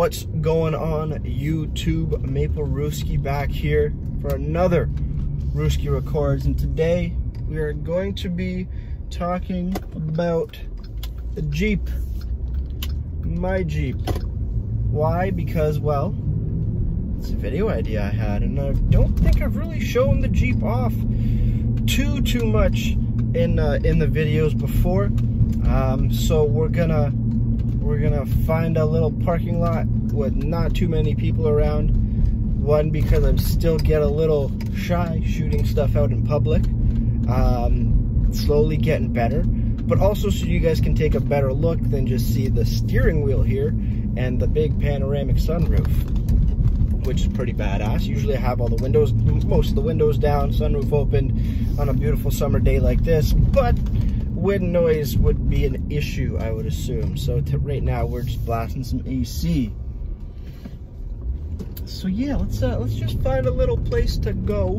What's going on YouTube? Maple Ruski back here for another Ruski Records and today we are going to be talking about the Jeep. My Jeep. Why? Because, well, it's a video idea I had and I don't think I've really shown the Jeep off too, too much in, uh, in the videos before. Um, so we're gonna we're gonna find a little parking lot with not too many people around. One, because I still get a little shy shooting stuff out in public. Um, slowly getting better. But also so you guys can take a better look than just see the steering wheel here and the big panoramic sunroof which is pretty badass. Usually I have all the windows, most of the windows down, sunroof opened on a beautiful summer day like this, but wind noise would be an issue, I would assume. So right now we're just blasting some AC. So yeah, let's uh, let's just find a little place to go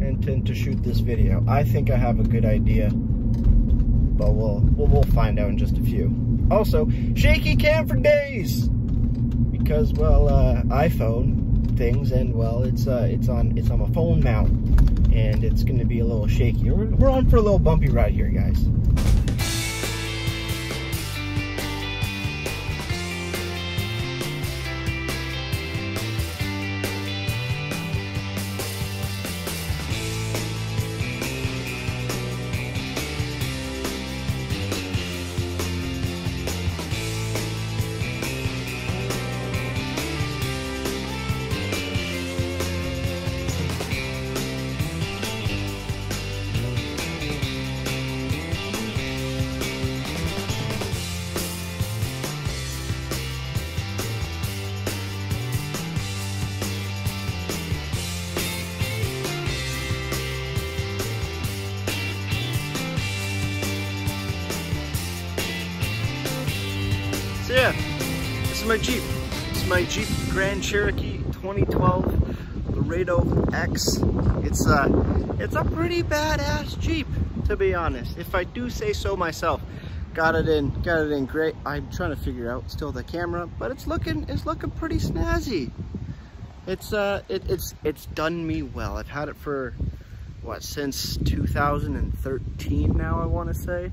and to, to shoot this video. I think I have a good idea, but we'll, we'll we'll find out in just a few. Also, shaky cam for days because well, uh, iPhone things and well, it's uh, it's on it's on a phone mount and it's going to be a little shaky. We're, we're on for a little bumpy ride here, guys. My Jeep. This is my Jeep Grand Cherokee 2012 Laredo X. It's a, it's a pretty badass Jeep, to be honest. If I do say so myself. Got it in, got it in great. I'm trying to figure out still the camera, but it's looking, it's looking pretty snazzy. It's uh, it, it's it's done me well. I've had it for what since 2013 now. I want to say.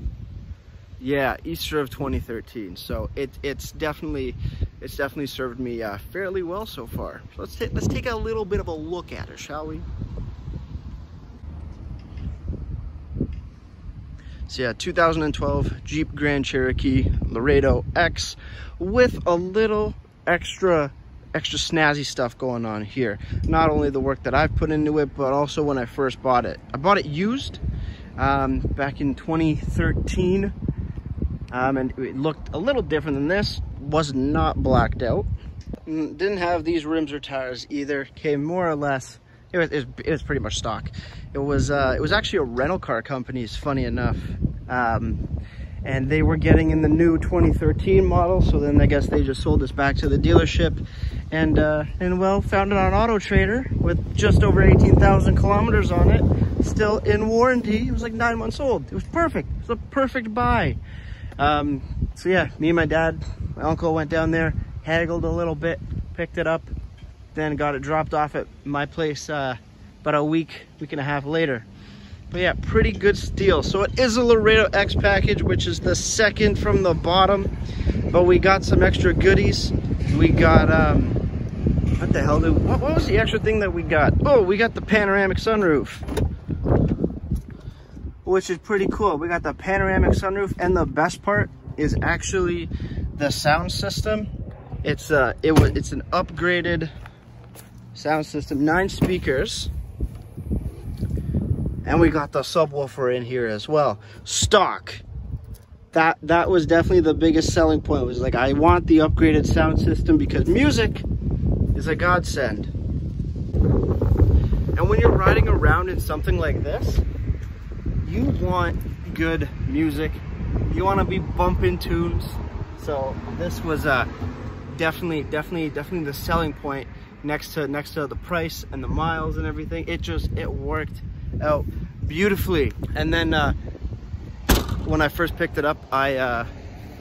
Yeah, Easter of 2013. So it, it's definitely it's definitely served me uh, fairly well so far. So let's take let's take a little bit of a look at it, shall we? So yeah, 2012 Jeep Grand Cherokee Laredo X with a little extra extra snazzy stuff going on here. Not only the work that I've put into it, but also when I first bought it. I bought it used um, back in 2013 um, and it looked a little different than this was not blacked out. Mm, didn't have these rims or tires either. Came more or less it was, it was, it was pretty much stock. It was uh, it was actually a rental car company's funny enough. Um, and they were getting in the new 2013 model so then I guess they just sold this back to the dealership. And uh, and well found it on Auto Trader with just over 18,000 kilometers on it still in warranty. It was like nine months old. It was perfect. It was a perfect buy um, so yeah, me and my dad, my uncle went down there, haggled a little bit, picked it up, then got it dropped off at my place uh, about a week, week and a half later. But yeah, pretty good steal. So it is a Laredo X package, which is the second from the bottom. But we got some extra goodies. We got, um, what the hell did, what, what was the extra thing that we got? Oh, we got the panoramic sunroof which is pretty cool. We got the panoramic sunroof and the best part is actually the sound system. It's uh it was it's an upgraded sound system, nine speakers. And we got the subwoofer in here as well. Stock. That that was definitely the biggest selling point. It was like I want the upgraded sound system because music is a godsend. And when you're riding around in something like this, you want good music. You want to be bumping tunes. So this was uh, definitely, definitely, definitely the selling point next to next to the price and the miles and everything. It just it worked out beautifully. And then uh, when I first picked it up, I uh,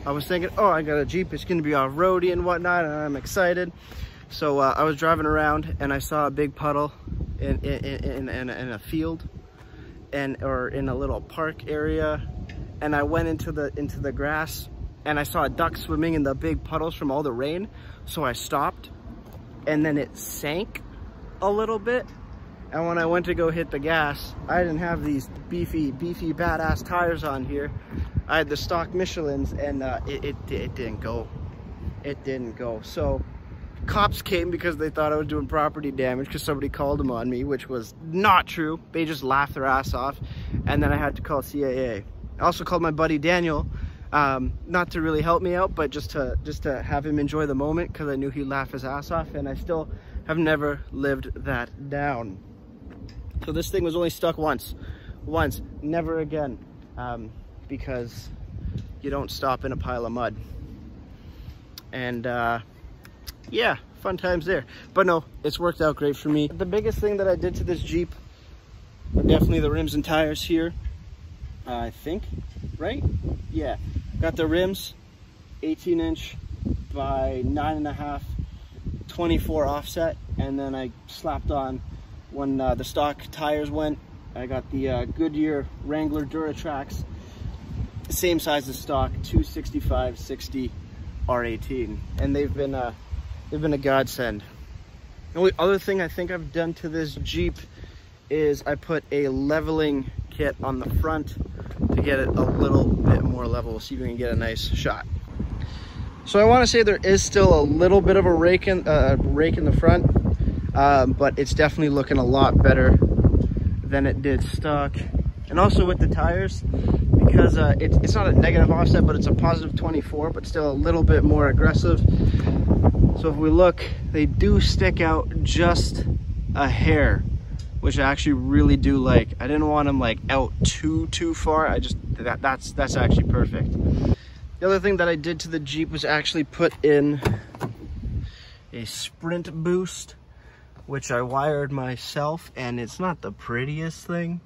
I was thinking, oh, I got a Jeep. It's going to be off-roady and whatnot, and I'm excited. So uh, I was driving around and I saw a big puddle in, in, in, in, in a field and or in a little park area and I went into the into the grass and I saw a duck swimming in the big puddles from all the rain. So I stopped and then it sank a little bit. And when I went to go hit the gas I didn't have these beefy beefy badass tires on here. I had the stock Michelin's and uh, it, it, it didn't go. It didn't go. So cops came because they thought I was doing property damage because somebody called them on me, which was not true. They just laughed their ass off. And then I had to call CAA. I also called my buddy Daniel, um, not to really help me out, but just to just to have him enjoy the moment because I knew he'd laugh his ass off. And I still have never lived that down. So this thing was only stuck once, once, never again, um, because you don't stop in a pile of mud. And uh, yeah, fun times there. But no, it's worked out great for me. The biggest thing that I did to this Jeep are definitely the rims and tires here. Uh, I think, right? Yeah, got the rims, 18 inch by nine and a half, 24 offset. And then I slapped on when uh, the stock tires went. I got the uh, Goodyear Wrangler Duratracs, same size as stock, 265 60 R18. And they've been uh, they've been a godsend. The only other thing I think I've done to this Jeep is I put a leveling kit on the front to get it a little bit more level so you can get a nice shot. So I want to say there is still a little bit of a rake in, uh, rake in the front, um, but it's definitely looking a lot better than it did stock. And also with the tires, because uh, it, it's not a negative offset, but it's a positive 24, but still a little bit more aggressive. So if we look, they do stick out just a hair, which I actually really do like. I didn't want them like out too, too far. I just, that, that's, that's actually perfect. The other thing that I did to the Jeep was actually put in a sprint boost, which I wired myself and it's not the prettiest thing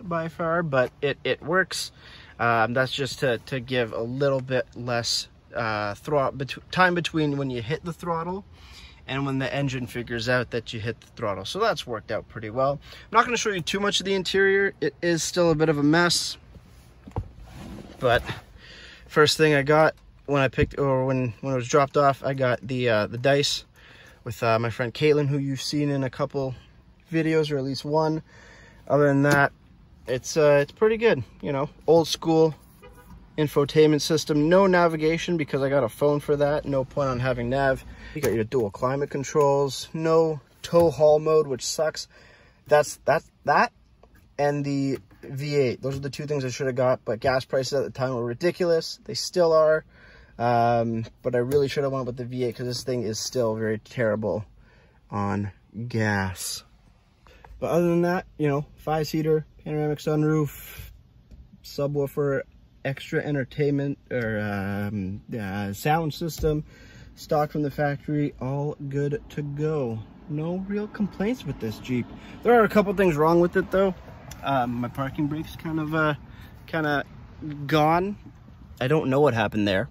by far, but it, it works. Um, that's just to, to give a little bit less uh, bet time between when you hit the throttle and when the engine figures out that you hit the throttle. So that's worked out pretty well. I'm not going to show you too much of the interior. It is still a bit of a mess. But first thing I got when I picked or when when it was dropped off, I got the uh, the dice with uh, my friend Caitlin, who you've seen in a couple videos or at least one. Other than that, it's uh, it's pretty good. You know, old school infotainment system. No navigation because I got a phone for that. No point on having nav. You got your dual climate controls. No tow haul mode, which sucks. That's that's that and the V8. Those are the two things I should have got, but gas prices at the time were ridiculous. They still are. Um, but I really should have went with the V8 because this thing is still very terrible on gas. But other than that, you know, five-seater, panoramic sunroof, subwoofer, extra entertainment or um, uh, sound system, stock from the factory, all good to go. No real complaints with this Jeep. There are a couple things wrong with it though. Um, my parking brake's kind of uh, kind of gone. I don't know what happened there.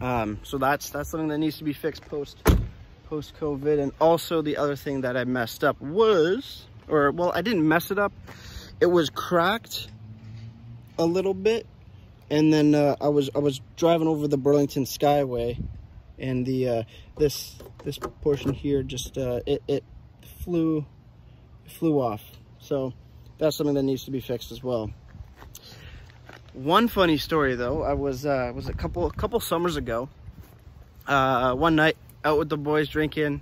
Um, so that's that's something that needs to be fixed post post COVID. And also the other thing that I messed up was, or well, I didn't mess it up. It was cracked a little bit and then uh, I was I was driving over the Burlington Skyway and the uh, this this portion here just uh, it, it flew flew off. So that's something that needs to be fixed as well. One funny story though I was uh, was a couple a couple summers ago. Uh, one night out with the boys drinking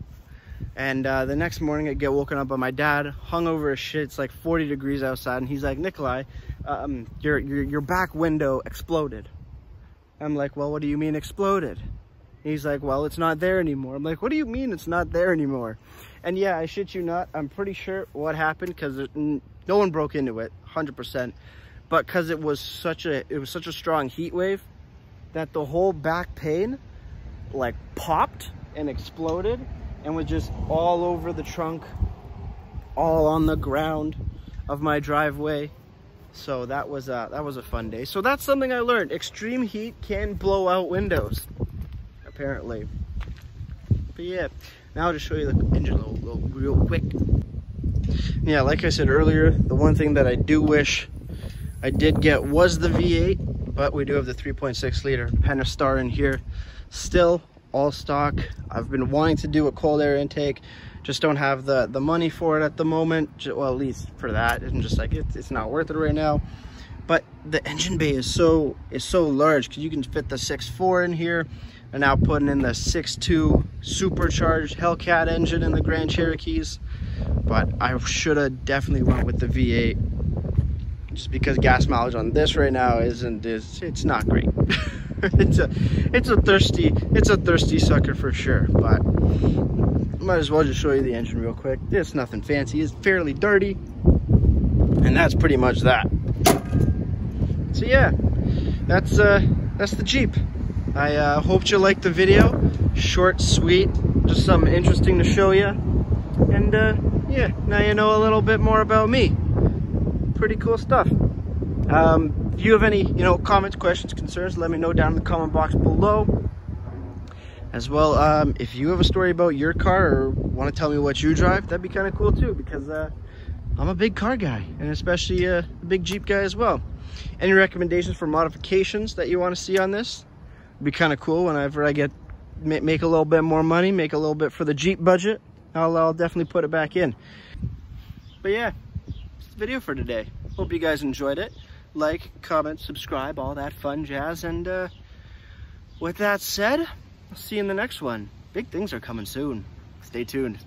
and uh, the next morning I get woken up by my dad hung over a shit. It's like 40 degrees outside and he's like Nikolai um, your, your, your back window exploded. I'm like, well, what do you mean exploded? He's like, well, it's not there anymore. I'm like, what do you mean it's not there anymore? And yeah, I shit you not, I'm pretty sure what happened because no one broke into it, 100%. But because it was such a, it was such a strong heat wave that the whole back pane like popped and exploded and was just all over the trunk, all on the ground of my driveway So that was a, that was a fun day. So that's something I learned. Extreme heat can blow out windows, apparently. But yeah, now I'll just show you the engine little, little real quick. Yeah, like I said earlier, the one thing that I do wish I did get was the V8, but we do have the 3.6 liter Pentastar in here. Still all stock. I've been wanting to do a cold air intake, just don't have the, the money for it at the moment. Well, at least for that. I'm just like, it's, it's not worth it right now. But the engine bay is so is so large because you can fit the 6.4 in here and now putting in the 6.2 supercharged Hellcat engine in the Grand Cherokees. But I should have definitely went with the V8 just because gas mileage on this right now isn't is it's not great. it's a it's a thirsty it's a thirsty sucker for sure. But might as well just show you the engine real quick. It's nothing fancy. It's fairly dirty, and that's pretty much that. So yeah, that's uh that's the Jeep. I uh, hope you liked the video. Short, sweet, just something interesting to show you. And uh, yeah, now you know a little bit more about me. Pretty cool stuff. Um, if you have any, you know, comments, questions, concerns, let me know down in the comment box below. As well, um, if you have a story about your car or want to tell me what you drive, that'd be kind of cool too because uh, I'm a big car guy and especially uh, a big Jeep guy as well. Any recommendations for modifications that you want to see on this? It'd be kind of cool whenever I get make a little bit more money, make a little bit for the Jeep budget. I'll, I'll definitely put it back in. But yeah, video for today. Hope you guys enjoyed it. Like, comment, subscribe, all that fun jazz. And uh, with that said, I'll see you in the next one. Big things are coming soon. Stay tuned.